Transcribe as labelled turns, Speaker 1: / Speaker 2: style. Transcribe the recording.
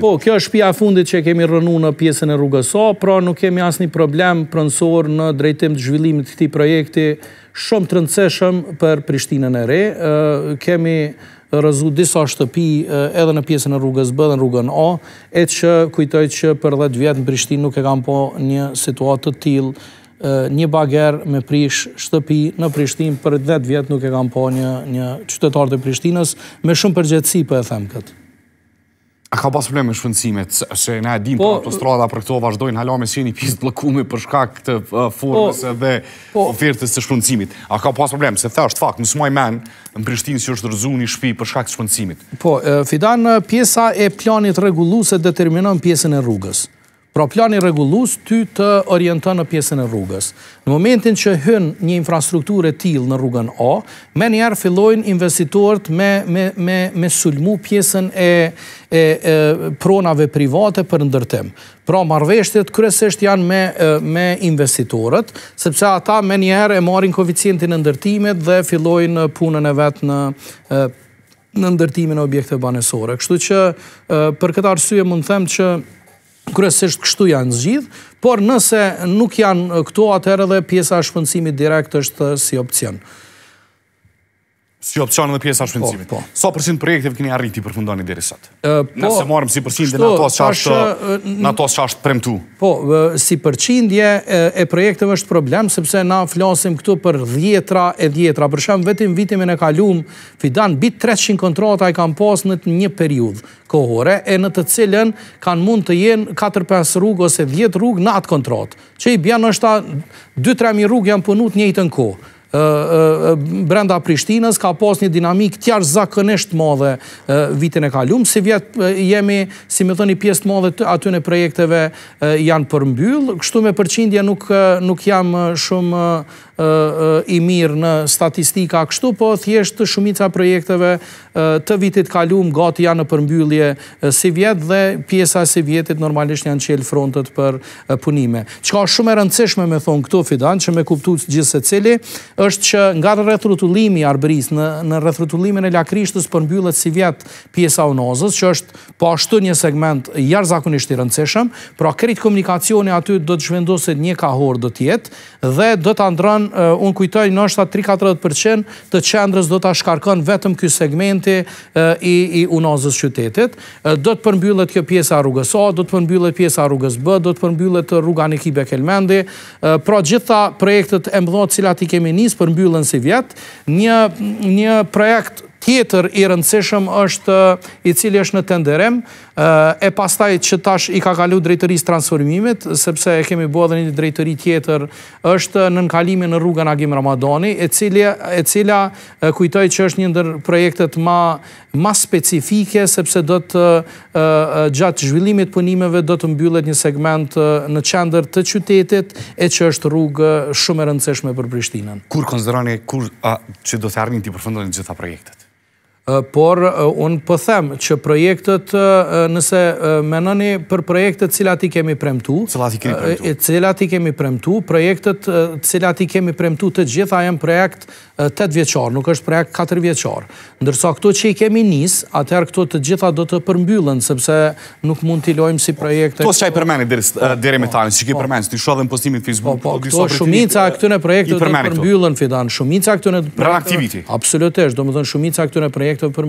Speaker 1: Po, kjo është shpia e fundit që kemi rrënu në pjesën e rrugës A, pra nuk kemi asnjë problem pronësor në drejtim të zhvillimit të këtij projekti shumë të rëndësishëm për Prishtinën e re. Kemi rrëzu disa shtëpi edhe në pjesën e rrugës B dhe në rrugën A, e që kujtoj që për 10 vjet në Prishtinë nuk e kam pa një situatë të tillë, një bager me prish shtëpi në Prishtinë për 10 vjet nuk e ka pa një qytetar i Prishtinës, me shumë përgjegjësi po e them këtë.
Speaker 2: A ka pas problem me shpronësimet, se na e dim po, për autostrada për këto vazhdojnë hala me qenë një pjesë bllokume për shkak të formës po, edhe po, ofertës të shpronësimit. A ka pas problem, se the është fakt, s'maj men në Prishtinë si është rrëzu një shpi për shkak të shpronësimit.
Speaker 1: Po, Fidan, pjesa e planit rregullues e determinon pjesën e rrugës. Pra plani rregullues ty të orienton në pjesën e rrugës. Në momentin që hyn një infrastrukturë e tillë në rrugën A, menjëherë fillojnë investitorët me me me me sulmu pjesën e e, e pronave private për ndërtim. Pra marrëveshjet kryesisht janë me me investitorët, sepse ata menjëherë e marrin koeficientin e ndërtimit dhe fillojnë punën e vet në në ndërtimin e objekteve banesore. Kështu që për këtë arsye mund të them që kryesisht kështu janë zgjidh, por nëse nuk janë këto atëherë edhe pjesa e shpronësimit direkt është si opsion.
Speaker 2: Si opsion edhe pjesa e shpronësimit. Po, po. Sa përqind t'projekteve keni arrit t'i përfundoni deri sot? Po, nëse marrim si përqindje në ato që është në ato që është premtu.
Speaker 1: Po, si përqindje e projekteve është problem sepse na flasim këtu për dhjetëra e dhjetëra. Për shemb vetëm vitin e kalum Fidan, mbi treqind kontrata i kam pasë në një periudhë kohore e në të cilën kanë mund të jenë katër pesë rrugë ose dhjetë rrugë në atë kontratë. Që i bjen ndoshta dy tre mijë rrugë janë punu n'të njëjtën kohë. Ë ë brenda Prishtinës ka pas një dinamikë të jashtëzakonisht të madhe ë, vitin e kalum, sivjet ë, jemi, si me thon, pjesë të madhe të atyne projekteve ë, janë përmbyll, kështu me përqindje nuk ë, nuk jam ë, shumë ë, i mirë në statistika kështu, po thjesht shumica e projekteve të vitit kalum gati janë në përmbyllje sivjet dhe pjesa e sivjetit normalisht janë çel frontet për punime. Çka është shumë e rëndësishme me thon këtu Fidan që me kuptu gjithsecili është që nga rrethrrotullimi i Arbërisë në rrethrrotullimin e Lakrishtes përmbyllet sivjet pjesa e unazës që është po ashtu një segment jashtëzakonisht i rëndësishëm, pra krejt komunikacioni aty do të zhvendoset një kahore do të jetë Dhe do ta ndron, unë kujtoj ndoshta tri katërdhjetë për qind të qendrës do ta shkarkon vetëm ky segmenti i i unazës t'qytetit. Do të përmbyllet kjo pjesa rrugës A, do të përmbyllet pjesa rrugës B, do të përmbyllet rruga Nekibe Kelmendi. Pra gjitha projektet e mëdha të cilat i kemi nis përmbyllen sivjet. Një një projekt tjetër i rëndësishëm është i cili është në tenderim, e pastaj që tash i ka kalu drejtorisë transformimit, sepse e kemi bërë dhe një drejtori tjetër, është nënkalimi në rrugën Agim Ramadani, e cilja, e cila kujtoj që është një ndër projektet ma, ma specifike, sepse do të gjatë zhvillimit të punimeve do të mbyllet një segment në qendër të qytetit, e që është rrugë shumë e rëndësishme për Prishtinën.
Speaker 2: Kur konsideroni, kur, a, që do të arrini t'i përfundoni gjitha projektet?
Speaker 1: Por unë po them që projektet nëse menoni për projektet cilat i kemi premtu,
Speaker 2: cilat i kemi premtu,
Speaker 1: cilat i kemi premtu, projektet cilat i kemi premtu të gjitha janë projekt 8 vjeçar, nuk është projekt 4 vjeçar. Ndërsa këto që i kemi nis, atëherë këto të gjitha do të përmbyllen sepse nuk mund t'i lojmë si projekte...
Speaker 2: Këto që i përmendi deri po, po. më tani, që i përmendi, si i shoh edhe në postimin të Facebook...
Speaker 1: Po, po, këto shumica e këtyne projekteve do të përmbyllen, Fidan, shumica e
Speaker 2: këtyne...
Speaker 1: Rën aktiviti. Absolutisht, domethënë shumica e këtyne projekteve do të përmbyllen.